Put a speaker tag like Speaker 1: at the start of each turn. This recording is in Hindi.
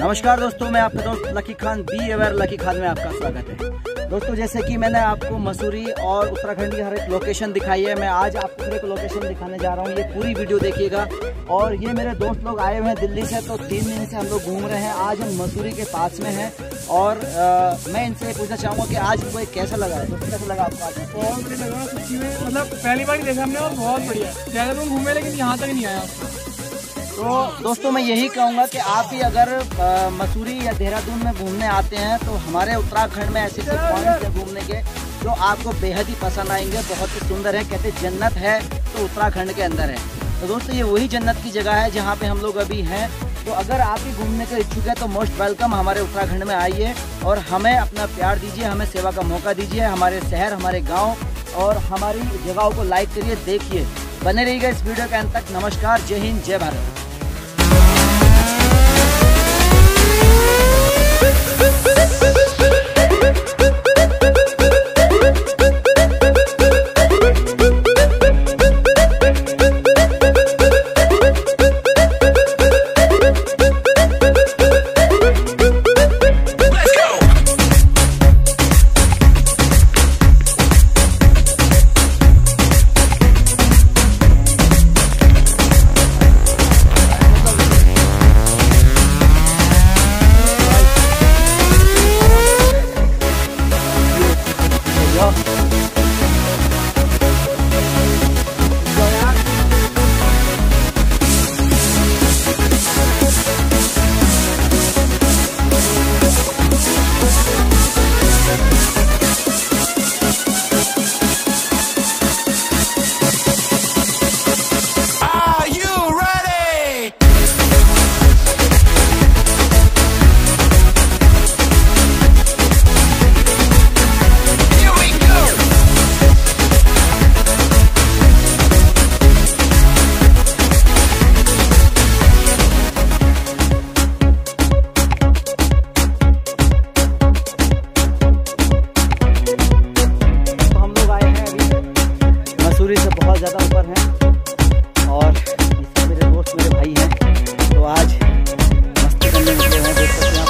Speaker 1: नमस्कार दोस्तों मैं आपका दोस्त lucky Khan be aware Lucky Khan में आपका स्वागत है। दोस्तों जैसे कि मैंने आपको मसूरी और उत्तराखंड की हर एक लोकेशन दिखाई है मैं आज आपको हर एक लोकेशन दिखाने जा रहा हूँ। ये पूरी वीडियो देखिएगा। और ये मेरे दोस्त लोग आए हुए हैं दिल्ली से तो तीन दिन से हम लोग घूम रहे हैं। आज हम मसूरी के पास में हैं और आ, मैं इनसे पूछना चाहूँगा कि आज कोई कैसा लगा? है दोस्तों कैसा लगा आपको आज?
Speaker 2: बहुत लगा मतलब पहली बार देखा हमने और बहुत बढ़िया। देहरादून घूमे लेकिन यहाँ तक नहीं आया।
Speaker 1: तो दोस्तों, मैं यही कहूँगा कि आप भी अगर मसूरी या देहरादून में घूमने आते हैं तो हमारे उत्तराखंड में ऐसे पॉइंट हैं घूमने के जो आपको बेहद ही पसंद आएँगे, बहुत ही सुंदर है, कहते जन्नत है तो उत्तराखंड के अंदर है। तो दोस्तों, ये वही जन्नत की जगह है जहाँ पे हम लोग अभी हैं। तो अगर आप भी घूमने के इच्छुक है तो मोस्ट वेलकम, हमारे उत्तराखंड में आइए और हमें अपना प्यार दीजिए, हमें सेवा का मौका दीजिए, हमारे शहर, हमारे गाँव और हमारी जगहों को लाइक करिए, देखिए। बने रहिएगा इस वीडियो के अंत तक। नमस्कार, जय हिंद, जय भारत। Yo. और मेरे दोस्त मेरे भाई हैं तो आज मस्ती करने के लिए हैं देख सकते हैं